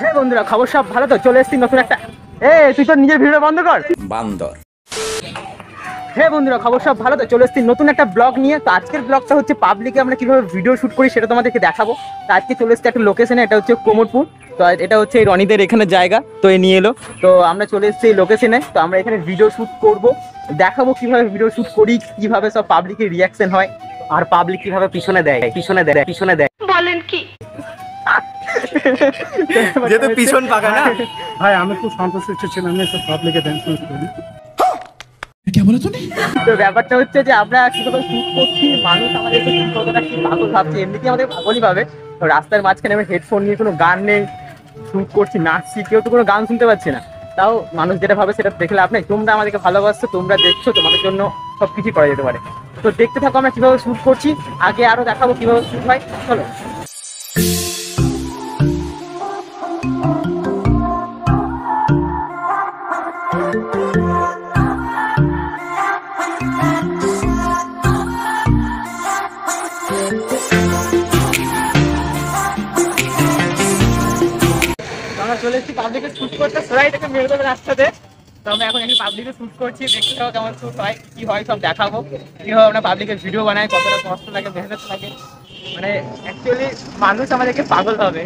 হ্যাঁ বন্ধুরা খবর সব ভালো তো? চলে এসেছি নতুন একটা এ তুই তো নিজের ভিডিও বন্ধ কর। বান্দর। হ্যাঁ বন্ধুরা খবর সব ভালো তো? চলে এসছি নতুন একটা ব্লগ নিয়ে। তো আজকের ব্লগটা হচ্ছে পাবলিকে আমরা কীভাবে ভিডিও শুট করি সেটা তোমাদেরকে দেখাবো। তো আজকে চলে এসছি একটা লোকেশনে এটা হচ্ছে কোমরপুর। তো এটা হচ্ছে এই রনিদের এখানে জায়গা তো এ নিয়ে এলো। তো আমরা চলে এসেছি এই লোকেশনে তো আমরা এখানে ভিডিও শ্যুট করব। দেখাবো কীভাবে ভিডিও শ্যুট করি কীভাবে সব পাবলিকের রিয়াকশন হয়। আর পাবলিক কীভাবে পিছনে দেয়? পিছনে দেয় পিছনে দেয়। বলেন কি? যেহেতু পিছন পাকা না। ভাই আমি খুব সন্তুষ্ট ছিলাম আমি একটা পাবলিকে ড্যান্স করি তো ব্যাপারটা হচ্ছে যে আমরা কীভাবে শুট করছি মানুষ আমাদেরকে কতটা কি পাগল ভাবছে এমনিতেই আমাদের পাগলই ভাবে। তো রাস্তার মাঝখানে আমি হেডফোন নিয়ে কোনো গান নেই শুট করছি নাচছি কেউ তো কোনো গান শুনতে পাচ্ছি না। তাও মানুষ যেটা ভাবে সেটা দেখলে আপনি তোমরা আমাদেরকে ভালোবাসছো তোমরা দেখছ তোমাদের জন্য সব কিছু করা যেতে পারে। তো দেখতে থাকো, আমরা কীভাবে শুট করছি। আগে আরও দেখাবো কীভাবে শুট হয়। চলো। আমরা চলে এসেছি পাবলিকে শুট করতে। সবাই এটাকে মেরে দেবে রাস্তাতে। তো আমরা এখন এখানে পাবলিকে শুট করছি, দেখতে থাকো কেমন শুট হয়, কি হয়, সব দেখাবো। কীভাবে আমরা পাবলিকের ভিডিও বানাই, কতটা কষ্ট লাগে মেহনত লাগে মানে অ্যাকচুয়ালি মানুষ আমাদেরকে পাগল হবে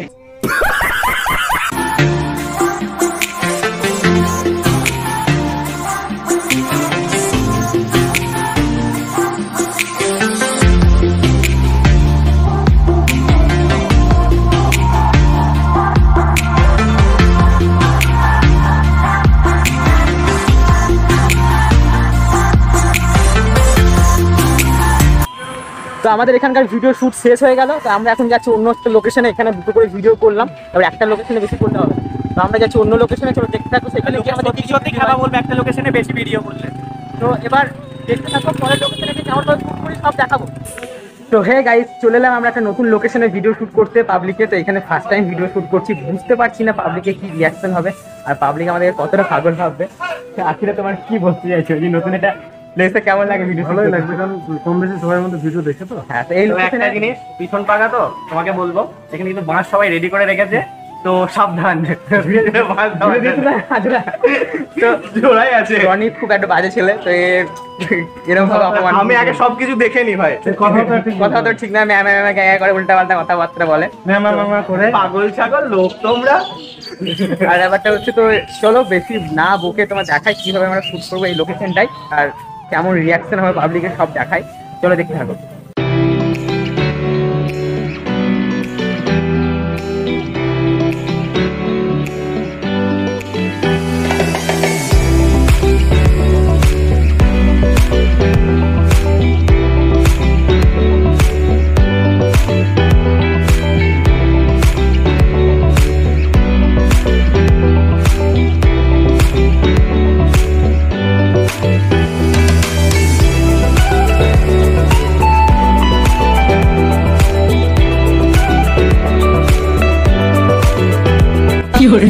আমাদের এখানকার ভিডিও শুট শেষ হয়ে গেল। তো আমরা এখন যাচ্ছি অন্য একটা লোকেশনে এখানে দুটো করে ভিডিও করলাম। তারপর একটা লোকেশনে বেশি করতে হবে। তো আমরা যাচ্ছি অন্য লোকেশনে চলো দেখতে থাকো সেখানে গিয়ে আমাদের কি সত্যি খেলা বলবে একটা লোকেশনে বেশি ভিডিও করলে। তো এবার দেখতে থাকো পরের লোকেশনে গিয়ে কেমন করি সব দেখাবো। তো হে গাইস চলে এলাম। আমরা একটা নতুন লোকেশনে ভিডিও শুট করতে পাবলিকে তো এখানে ফার্স্ট টাইম ভিডিও শুট করছি। বুঝতে পারছি না পাবলিকে কি রিয়াকশন হবে। আর পাবলিক আমাদের কতটা পাগল ভাববে। আখিরে তোমার কি বলতে চাইছো? যে নতুন এটা প্লেসে কেমন লাগে ভিডিও ভালোই লাগবে কারণ কম বেশি সবাই মধ্যে ভিডিও দেখে তো। হ্যাঁ তো এই একটা জিনিস পিছন পাকা তো তোমাকে বলব এখানে কিন্তু বাঁশ সবাই রেডি করে রেখেছে তো সাবধান। তো জোড়াই আছে। রনি খুব একটা বাজে ছেলে তো এরকম ভাবে অপমান আমি আগে সবকিছু দেখে নি ভাই। কথা তো ঠিক না ম্যাম ম্যাম গ্যাঁ করে উল্টা পাল্টা কথাবার্তা বলে। ম্যামা ম্যামা করে। পাগল ছাগল লোক তোমরা। আর ব্যাপারটা হচ্ছে তো চলো বেশি না বকে তোমার দেখাই কীভাবে আমরা শুট করব এই লোকেশনটাই আর কেমন রিয়াকশন হবে পাবলিকের সব দেখায়। চলো দেখতে থাকো। দেখো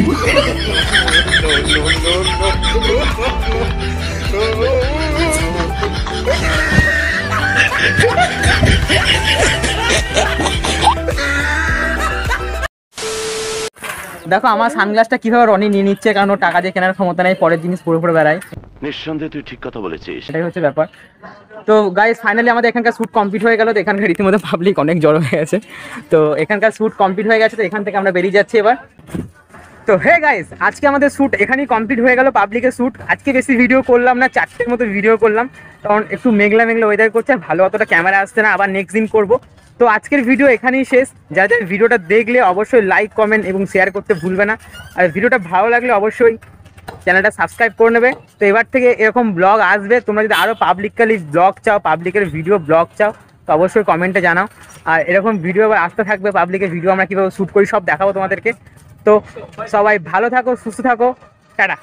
আমার সানগ্লাসটা কীভাবে রনি নিয়ে নিচ্ছে কারণ টাকা দিয়ে কেনার ক্ষমতা নেই পরের জিনিস পরে পরে বেড়ায়। নিঃসন্দেহে তুই ঠিক কথা বলেছিস। সেটাই হচ্ছে ব্যাপার। তো গাইজ ফাইনালি আমাদের এখানকার শ্যুট কমপ্লিট হয়ে গেল তো এখানকার রীতিমতো পাবলিক অনেক জড়ো হয়ে গেছে। তো এখানকার শ্যুট কমপ্লিট হয়ে গেছে তো এখান থেকে আমরা বেরিয়ে যাচ্ছি এবার। তো হে গাইস আজকে আমাদের শ্যুট এখানেই কমপ্লিট হয়ে গেল পাবলিকের শ্যুট আজকে বেশি ভিডিও করলাম না, চারটের মতো ভিডিও করলাম। কারণ একটু মেঘলা মেঘলা ওয়েদার করছে ভালো অতটা ক্যামেরা আসছে না, আবার নেক্সট দিন করব। তো আজকের ভিডিও এখানেই শেষ। যা যা ভিডিওটা দেখলে অবশ্যই লাইক কমেন্ট এবং শেয়ার করতে ভুলবে না। আর ভিডিওটা ভালো লাগলে অবশ্যই চ্যানেলটা সাবস্ক্রাইব করে নেবে। তো এবার থেকে এরকম ব্লগ আসবে। তোমরা যদি আরও পাবলিকালি ব্লগ চাও পাবলিকের ভিডিও ব্লগ চাও, তো অবশ্যই কমেন্টে জানাও। আর এরকম ভিডিও আবার আসতে থাকবে পাবলিকের ভিডিও আমরা কীভাবে শ্যুট করি, সব দেখাবো তোমাদেরকে। তো সবাই ভালো থাকো সুস্থ থাকো টাটা।